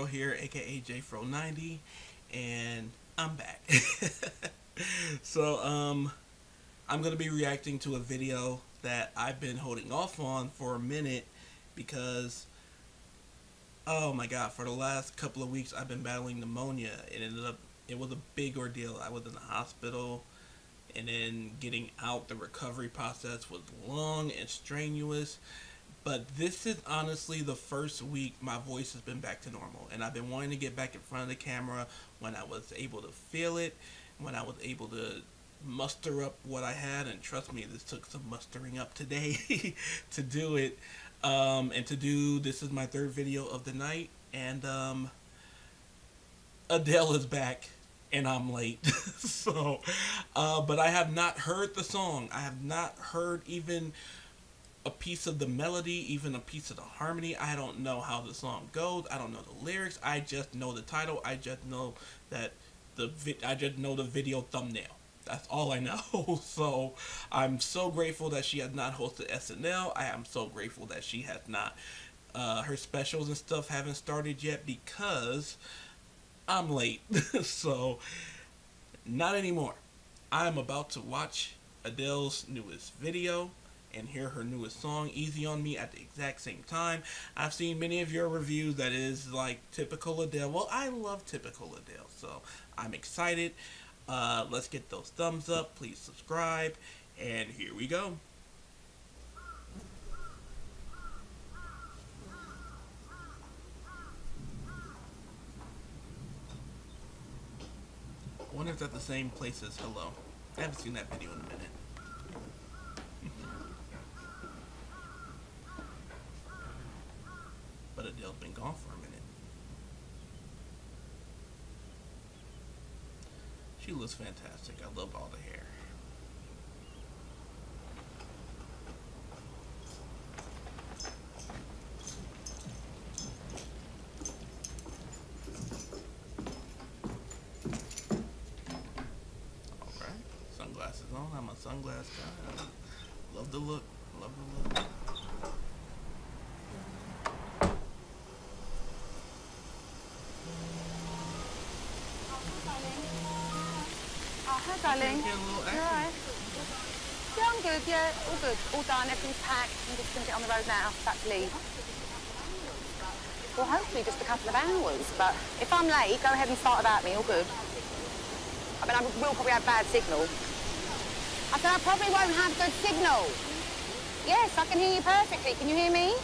Jarryl here, aka JFro90, and I'm back. so, um, I'm gonna be reacting to a video that I've been holding off on for a minute because, oh my god, for the last couple of weeks I've been battling pneumonia. It ended up, it was a big ordeal. I was in the hospital, and then getting out, the recovery process was long and strenuous but this is honestly the first week my voice has been back to normal. And i've been wanting to get back in front of the camera when i was able to feel it when i was able to muster up what i had. And trust me this took some mustering up today to do it. Um, and to do this is my third video of the night. And um, adele is back and i'm late. So uh, but i have not heard the song. I have not heard even a piece of the melody, even a piece of the harmony. I don't know how the song goes. I don't know the lyrics. I just know the title. I just know that the vi- I just know the video thumbnail. That's all I know. so I'm so grateful that she has not hosted SNL. I am so grateful that she has not uh, her specials and stuff haven't started yet because I'm late. so not anymore. I'm about to watch Adele's newest video and hear her newest song, Easy on Me, at the exact same time. I've seen many of your reviews that is like typical Adele. Well, I love typical Adele, so I'm excited. Uh, let's get those thumbs up. Please subscribe, and here we go. I wonder if that's the same place as Hello. I haven't seen that video in a minute. Adele's been gone for a minute. She looks fantastic. I love all the hair. Alright, sunglasses on. I'm a sunglass guy. Love the look. Love the look. Hi, darling. Get You action. alright? Yeah, I'm good. Yeah, all good. All done. Everything's packed. I'm just going to get on the road now. Back to leave. Well, hopefully just a couple of hours. But if I'm late, go ahead and start about me. All good. I mean, I will probably have bad signal. I said I probably won't have good signal. Yes, I can hear you perfectly. Can you hear me?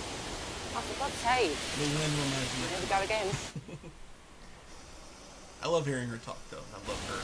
Oh, for God's sake. The wind reminds me. Here we go again. I love hearing her talk, though. I love her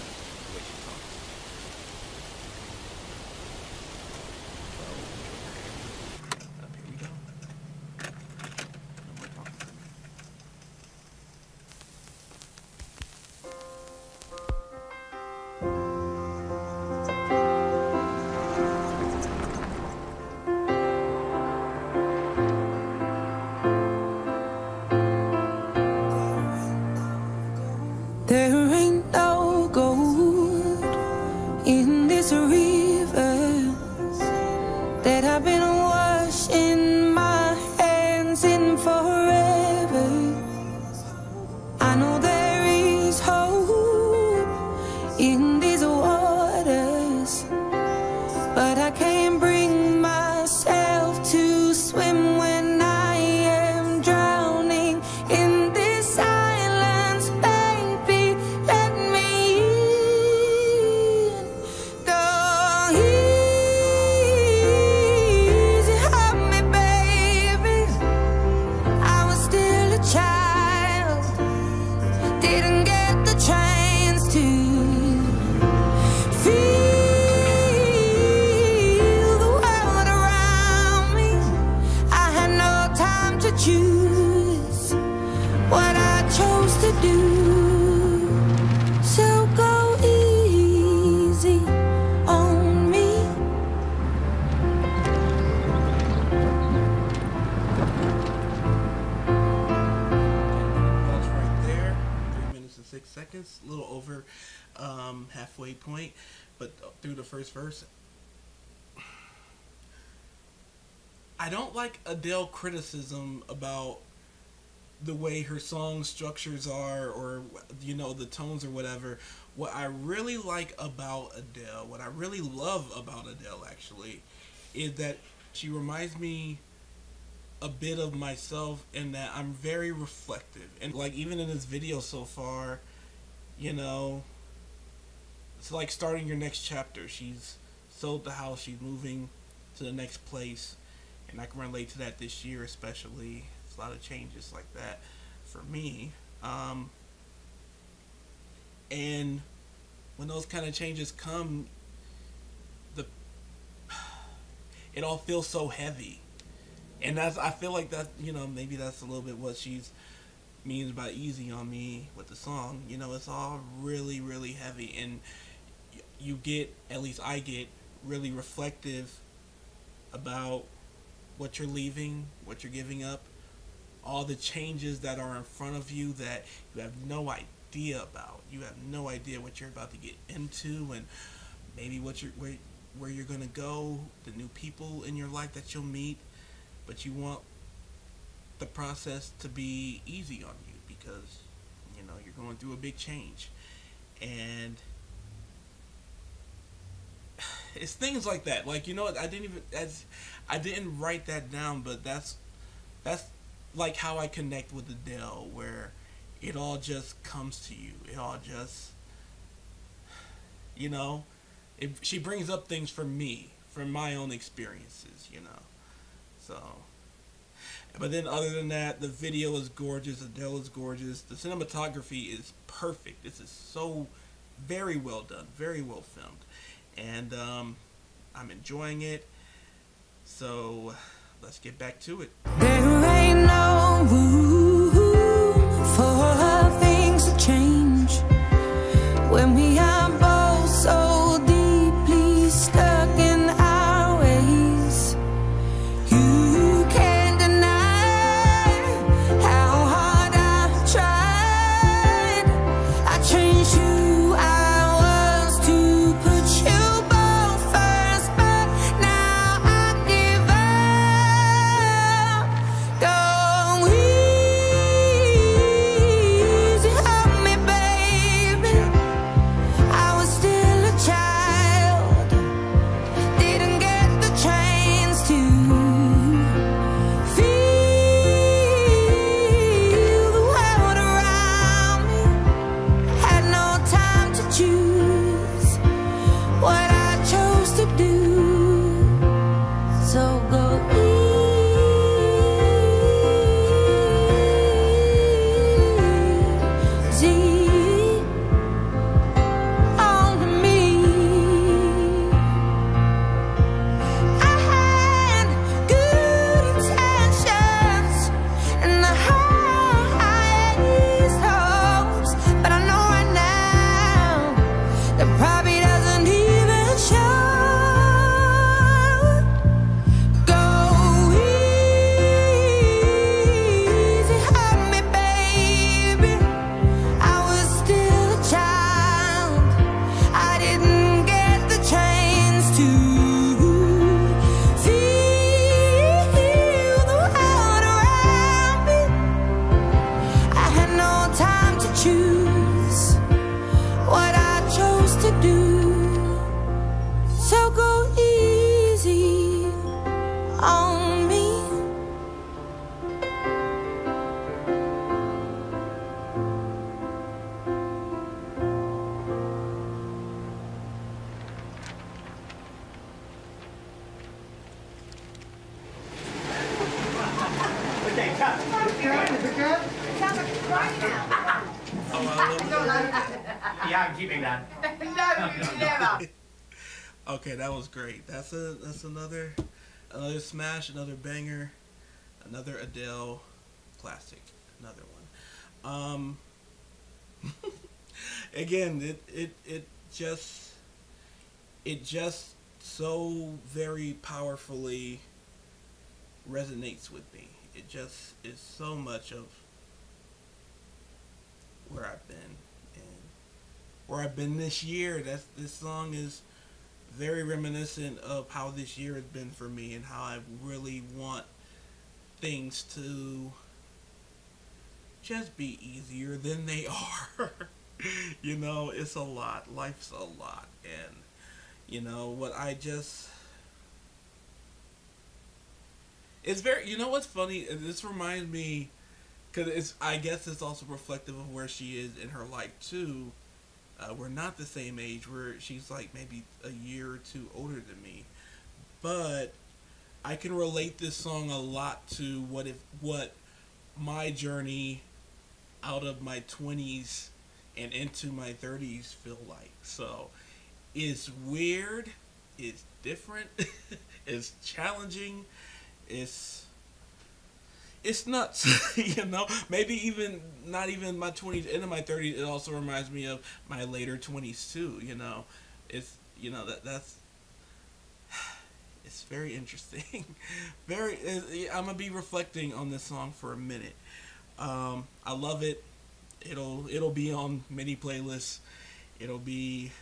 that I've been halfway point, but through the first verse. I don't like Adele criticism about the way her song structures are or you know the tones or whatever what i really like about adele what i really love about adele actually is that she reminds me a bit of myself in that i'm very reflective and like even in this video so far you know it's like starting your next chapter. She's sold the house. She's moving to the next place. And i can relate to that this year especially. It's a lot of changes like that for me. Um, and when those kind of changes come, the it all feels so heavy, and that's I feel like that you know maybe that's a little bit what she's means by easy on me with the song. You know, it's all really really heavy, and you get at least I get really reflective about what you're leaving, what you're giving up, all the changes that are in front of you that you have no idea about. You have no idea what you're about to get into and maybe what you're where, where you're going to go, the new people in your life that you'll meet, but you want the process to be easy on you because you know you're going through a big change. And it's things like that. Like you know, I didn't even as I didn't write that down, but that's that's like how I connect with Adele, where it all just comes to you. It all just, you know, it, she brings up things for me, from my own experiences, you know. So, but then other than that, the video is gorgeous. Adele is gorgeous. The cinematography is perfect. This is so very well done, very well filmed, and um, I'm enjoying it. So let's get back to it. Okay, that was great. That's a that's another another smash, another banger, another Adele classic, another one. Um, again, it it it just it just so very powerfully resonates with me. It just is so much of where I've been where I've been this year. That's this song is very reminiscent of how this year has been for me and how I really want things to just be easier than they are. you know, it's a lot. Life's a lot. And, you know, what I just. It's very. You know what's funny? This reminds me. Because it's. I guess it's also reflective of where she is in her life, too. Uh, we're not the same age. Where she's like maybe a year or two older than me. But. I can relate this song a lot to what if what my journey out of my 20s and into my 30s feel like. So it's weird, it's different, it's challenging, it's it's nuts, you know. Maybe even not even my 20s into my 30s. It also reminds me of my later 20s too. You know, it's you know that that's it's very interesting. very, I'm gonna be reflecting on this song for a minute. Um, I love it. It'll it'll be on many playlists. It'll be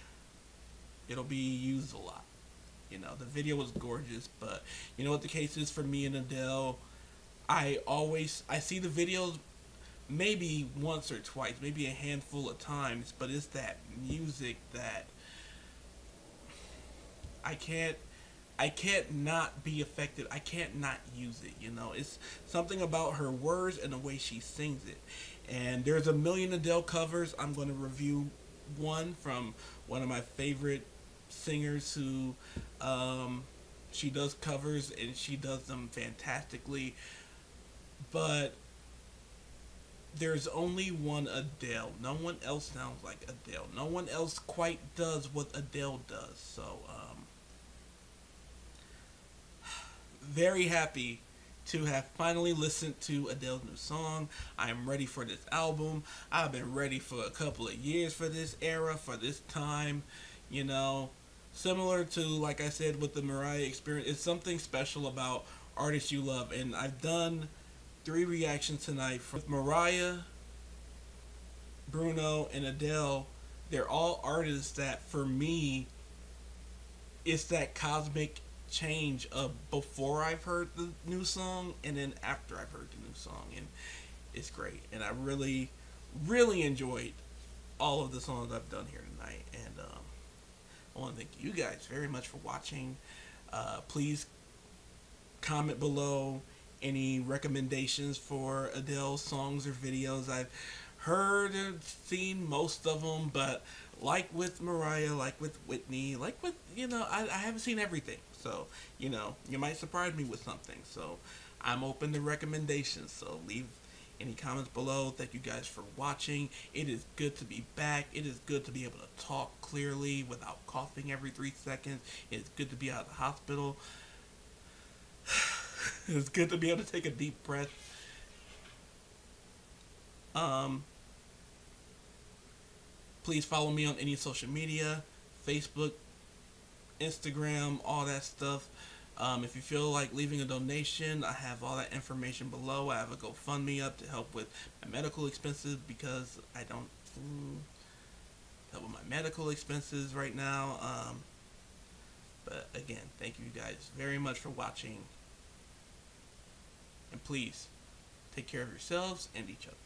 it'll be used a lot. You know, the video was gorgeous, but you know what the case is for me and Adele. I always I see the videos maybe once or twice, maybe a handful of times, but it's that music that I can't I can't not be affected. I can't not use it. You know, it's something about her words and the way she sings it. And there's a million Adele covers. I'm going to review one from one of my favorite singers who um, she does covers and she does them fantastically. But there's only one Adele. No one else sounds like Adele. No one else quite does what Adele does. So, um, very happy to have finally listened to Adele's new song. I am ready for this album. I've been ready for a couple of years for this era, for this time. You know, similar to, like I said, with the Mariah experience, it's something special about artists you love. And I've done three reactions tonight from Mariah, Bruno, and Adele. They're all artists that, for me, it's that cosmic change of before I've heard the new song and then after I've heard the new song, and it's great. And I really, really enjoyed all of the songs I've done here tonight, and um, I want to thank you guys very much for watching. Uh, please comment below any recommendations for Adele songs or videos. I've heard and seen most of them, but like with Mariah, like with Whitney, like with, you know, I, I haven't seen everything. So, you know, you might surprise me with something. So, I'm open to recommendations. So, leave any comments below. Thank you guys for watching. It is good to be back. It is good to be able to talk clearly without coughing every three seconds. It's good to be out of the hospital. It's good to be able to take a deep breath. Um, please follow me on any social media Facebook, Instagram, all that stuff. Um, if you feel like leaving a donation, I have all that information below. I have a GoFundMe up to help with my medical expenses because I don't mm, help with my medical expenses right now. Um, but again, thank you guys very much for watching. And please, take care of yourselves and each other.